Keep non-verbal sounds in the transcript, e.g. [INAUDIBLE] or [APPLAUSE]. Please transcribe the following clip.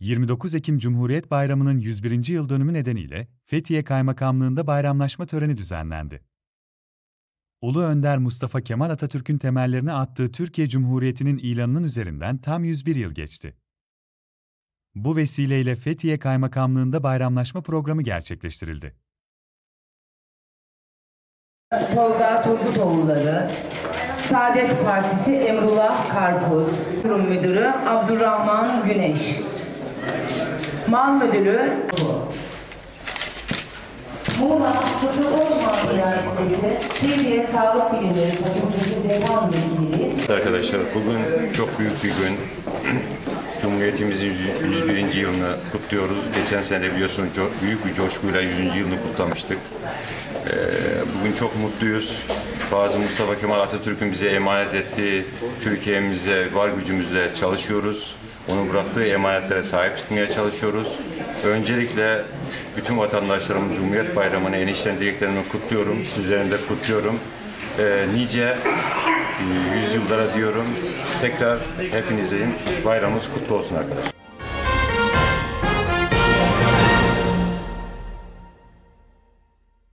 29 Ekim Cumhuriyet Bayramı'nın 101. yıl dönümü nedeniyle Fethiye Kaymakamlığı'nda bayramlaşma töreni düzenlendi. Ulu Önder Mustafa Kemal Atatürk'ün temellerini attığı Türkiye Cumhuriyeti'nin ilanının üzerinden tam 101 yıl geçti. Bu vesileyle Fethiye Kaymakamlığı'nda bayramlaşma programı gerçekleştirildi. Tolga Turgutoğulları, Saadet Partisi Emrullah Karpuz, Kurum Müdürü Abdurrahman Güneş, Mal Müdürü Muğla Fıtık Osman Üniversitesi Fethiye Sağlık Bilimleri Fakültesi Dekan Vekili Arkadaşlar bugün çok büyük bir gün. [CLEARS THROAT] Cumhuriyetimizin 100 101. yılını kutluyoruz. Geçen sene de biliyorsunuz büyük bir coşkuyla 100. yılını kutlamıştık. Ee, bugün çok mutluyuz. Bazı Mustafa Kemal Atatürk'ün bize emanet ettiği Türkiye'mize var gücümüzle çalışıyoruz. Onun bıraktığı emanetlere sahip çıkmaya çalışıyoruz. Öncelikle bütün vatandaşlarımın Cumhuriyet Bayramı'nı en içten dileklerimi kutluyorum. Sizlerin de kutluyorum. Ee, nice yüzyıllara diyorum. Tekrar hepinizin bayramınız kutlu olsun arkadaşlar.